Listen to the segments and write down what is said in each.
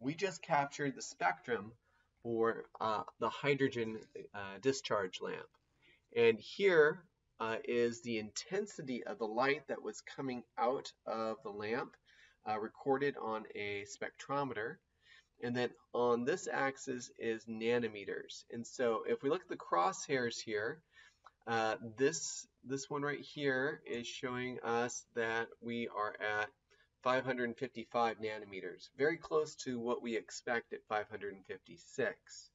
we just captured the spectrum for uh, the hydrogen uh, discharge lamp. And here uh, is the intensity of the light that was coming out of the lamp uh, recorded on a spectrometer. And then on this axis is nanometers. And so if we look at the crosshairs here, uh, this, this one right here is showing us that we are at 555 nanometers, very close to what we expect at 556.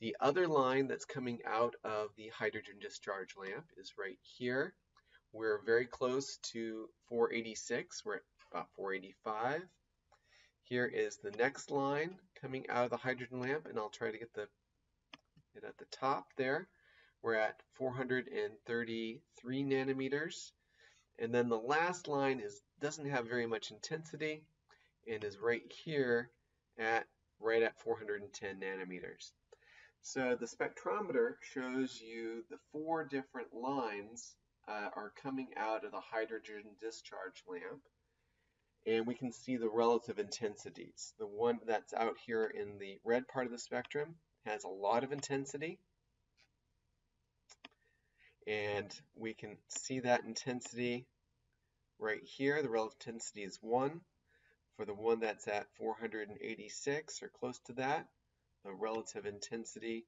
The other line that's coming out of the hydrogen discharge lamp is right here. We're very close to 486. We're at about 485. Here is the next line coming out of the hydrogen lamp, and I'll try to get the it at the top there. We're at 433 nanometers. And then the last line is doesn't have very much intensity and is right here at right at 410 nanometers. So the spectrometer shows you the four different lines uh, are coming out of the hydrogen discharge lamp. And we can see the relative intensities. The one that's out here in the red part of the spectrum has a lot of intensity. And we can see that intensity right here. The relative intensity is 1. For the one that's at 486 or close to that, the relative intensity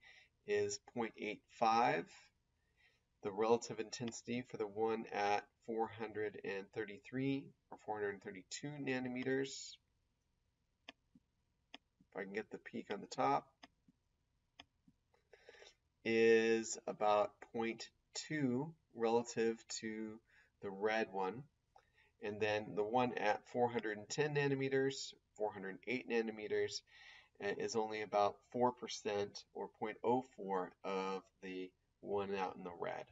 is 0.85. The relative intensity for the one at 433 or 432 nanometers, if I can get the peak on the top, is about 0.2 relative to the red one. And then the one at 410 nanometers, 408 nanometers, uh, is only about 4% or 0.04 of the one out in the red.